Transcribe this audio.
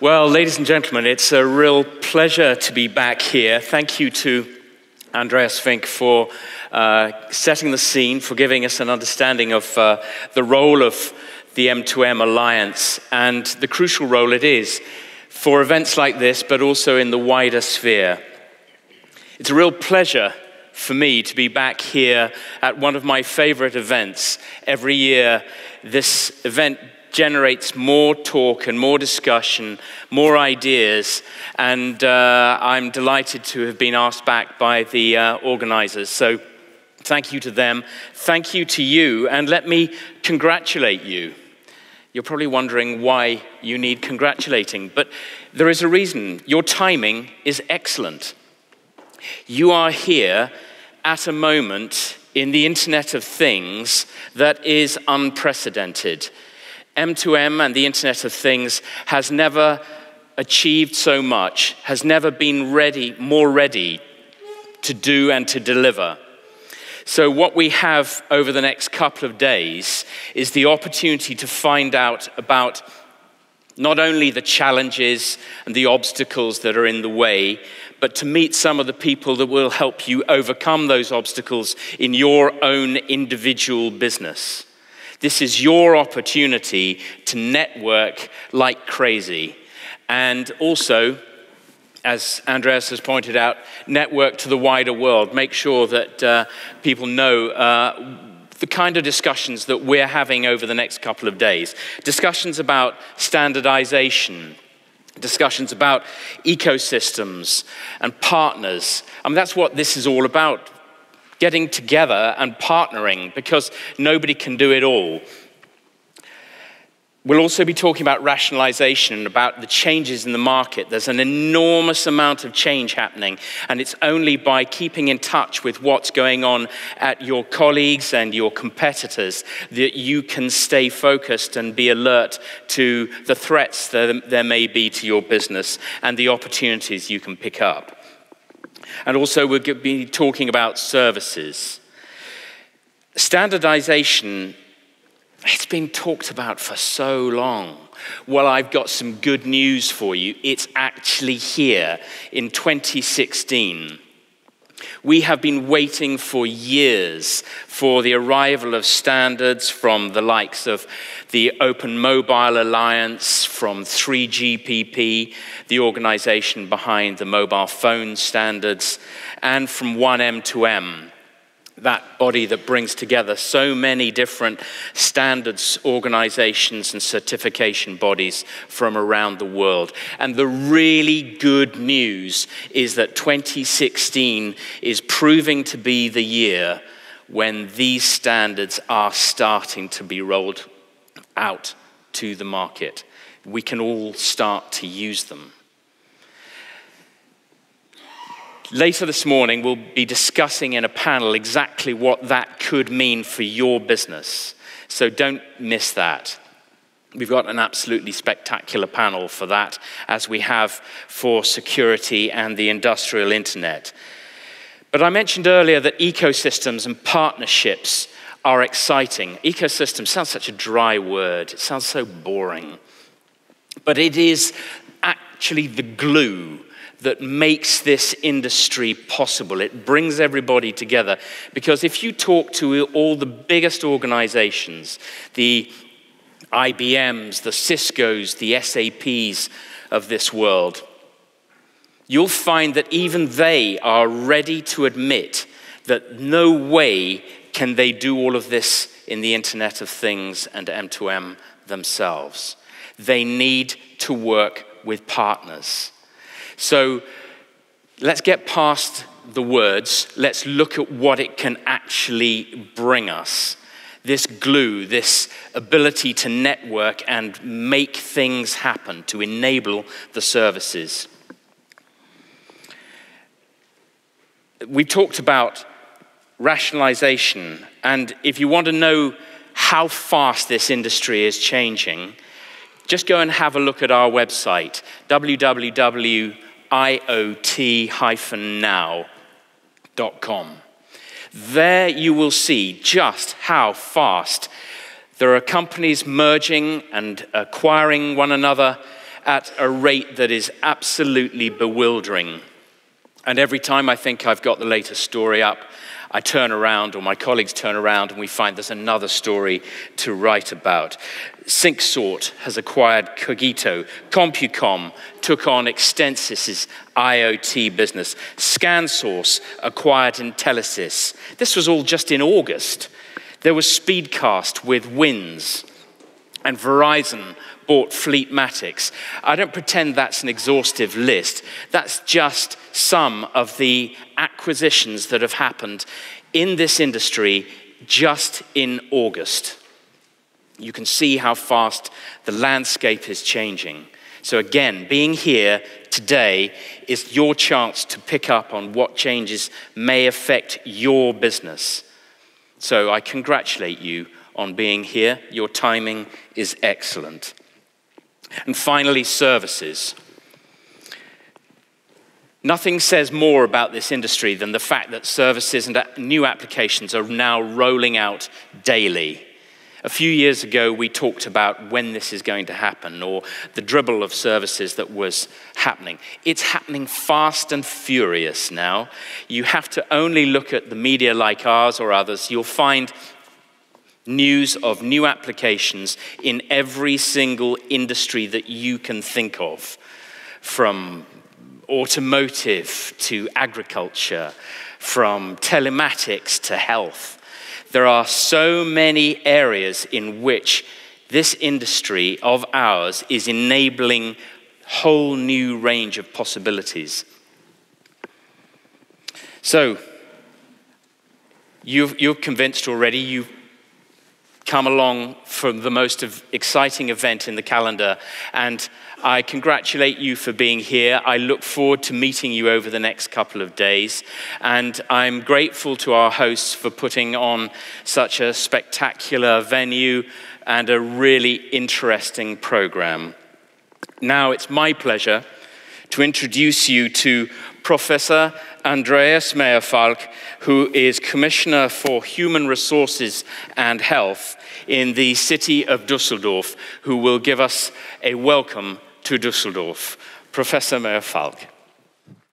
Well, ladies and gentlemen, it's a real pleasure to be back here. Thank you to Andreas Fink for uh, setting the scene, for giving us an understanding of uh, the role of the M2M Alliance and the crucial role it is for events like this, but also in the wider sphere. It's a real pleasure for me to be back here at one of my favorite events. Every year, this event generates more talk and more discussion, more ideas, and uh, I'm delighted to have been asked back by the uh, organizers. So thank you to them. Thank you to you, and let me congratulate you. You're probably wondering why you need congratulating, but there is a reason. Your timing is excellent. You are here at a moment in the Internet of Things that is unprecedented. M2M and the Internet of Things has never achieved so much, has never been ready, more ready to do and to deliver. So, what we have over the next couple of days is the opportunity to find out about not only the challenges and the obstacles that are in the way, but to meet some of the people that will help you overcome those obstacles in your own individual business. This is your opportunity to network like crazy. And also, as Andreas has pointed out, network to the wider world. Make sure that uh, people know uh, the kind of discussions that we're having over the next couple of days. Discussions about standardization, discussions about ecosystems and partners. I mean, that's what this is all about getting together and partnering because nobody can do it all. We'll also be talking about rationalization and about the changes in the market. There's an enormous amount of change happening, and it's only by keeping in touch with what's going on at your colleagues and your competitors that you can stay focused and be alert to the threats that there may be to your business and the opportunities you can pick up. And also, we'll be talking about services. Standardization, it's been talked about for so long. Well, I've got some good news for you. It's actually here in 2016. We have been waiting for years for the arrival of standards from the likes of the Open Mobile Alliance, from 3GPP, the organization behind the mobile phone standards, and from oneM2M that body that brings together so many different standards organizations and certification bodies from around the world. And the really good news is that 2016 is proving to be the year when these standards are starting to be rolled out to the market. We can all start to use them. Later this morning, we'll be discussing in a panel exactly what that could mean for your business. So don't miss that. We've got an absolutely spectacular panel for that, as we have for security and the industrial internet. But I mentioned earlier that ecosystems and partnerships are exciting. Ecosystem sounds such a dry word, it sounds so boring. But it is actually the glue that makes this industry possible. It brings everybody together. Because if you talk to all the biggest organizations, the IBMs, the Ciscos, the SAPs of this world, you'll find that even they are ready to admit that no way can they do all of this in the Internet of Things and M2M themselves. They need to work with partners. So let's get past the words. Let's look at what it can actually bring us. This glue, this ability to network and make things happen, to enable the services. We've talked about rationalization, and if you want to know how fast this industry is changing, just go and have a look at our website, www iot-now.com. There you will see just how fast there are companies merging and acquiring one another at a rate that is absolutely bewildering. And every time I think I've got the latest story up, I turn around, or my colleagues turn around, and we find there's another story to write about. Syncsort has acquired Cogito. CompuCom took on Extensys' IoT business. ScanSource acquired Intelisys. This was all just in August. There was Speedcast with Wins, and Verizon bought Fleetmatics. I don't pretend that's an exhaustive list. That's just some of the acquisitions that have happened in this industry just in August. You can see how fast the landscape is changing. So, again, being here today is your chance to pick up on what changes may affect your business. So, I congratulate you on being here. Your timing is excellent. And finally, services. Nothing says more about this industry than the fact that services and new applications are now rolling out daily. A few years ago, we talked about when this is going to happen or the dribble of services that was happening. It's happening fast and furious now. You have to only look at the media like ours or others. You'll find news of new applications in every single industry that you can think of, from automotive to agriculture, from telematics to health. There are so many areas in which this industry of ours is enabling whole new range of possibilities. So, you you're convinced already, you've come along from the most exciting event in the calendar. And I congratulate you for being here. I look forward to meeting you over the next couple of days. And I'm grateful to our hosts for putting on such a spectacular venue and a really interesting program. Now it's my pleasure to introduce you to Professor Andreas Meyer-Falcke, who is Commissioner for Human Resources and Health in the city of Dusseldorf, who will give us a welcome to Dusseldorf. Professor Meyer-Falcke.